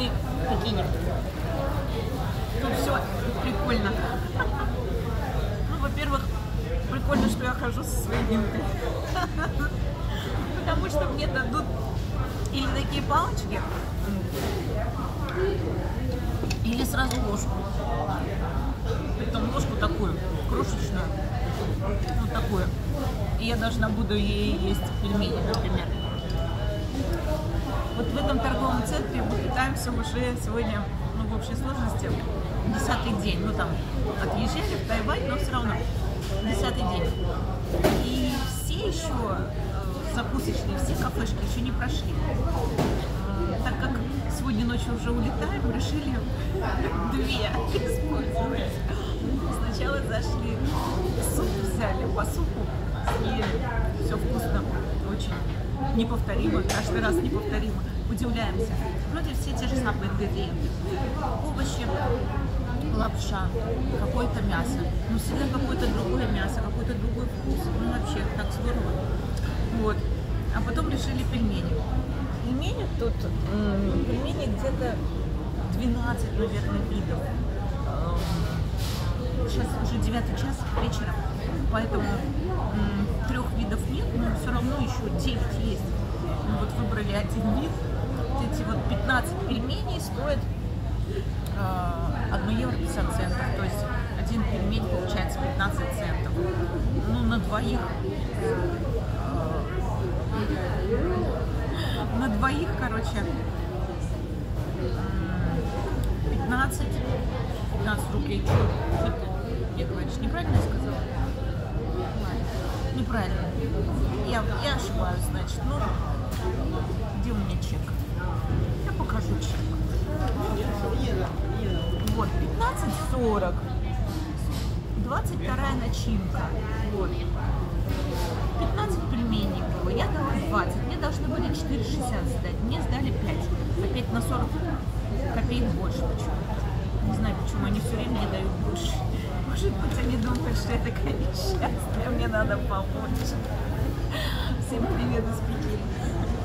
мы Пекине. Тут все прикольно. Ну, во-первых, прикольно, что я хожу со своей вилкой. Потому что мне дадут или такие палочки, или сразу ложку. Притом ложку такую, крошечную, вот такую. И я должна буду ей есть пельмени, например. Вот в этом торговом центре мы питаемся уже сегодня, ну, в общей сложности, десятый день. Ну, там, отъезжали в Тайвань, но все равно десятый день. И все еще э, закусочные, все кафешки еще не прошли. Э, Так как сегодня ночью уже улетаем, решили две использовать. Сначала зашли, суп взяли, по супу съели. Все вкусно, очень неповторимо, каждый раз неповторимо. Удивляемся. Вроде все те же самые ингредиенты. Овощи, лапша, какое-то мясо. Ну, всегда какое-то другое мясо, какой-то другой вкус. Ну, вообще, так здорово. Вот. А потом решили пельмени. Пельмени тут, пельмени где-то 12, наверное, видов. Эм, Сейчас уже 9 час вечера, поэтому трех видов нет, но все равно еще 9 есть. Мы вот выбрали один вид. Вот Эти вот 15 пельменей стоят э, 1 евро 50 центов. То есть один пельмень получается 15 центов. Ну, на двоих э, на двоих, короче, м, 15 15 рублей. Что, что ты мне говоришь? Неправильно я сказала? Неправильно. Я, я ошибаюсь, значит. Ну, где у меня чек? Я покажу чек. Вот, 15,40. 22 начинка. Вот. 15 пельменей было. Я дала 20. Мне должны были 4,60 сдать. Мне сдали 5. Опять на 40 копеек больше почему-то. Не знаю, почему они все время не дают больше. Может быть, они думают, что я такая несчастная, мне надо помочь. Всем привет из Пекина.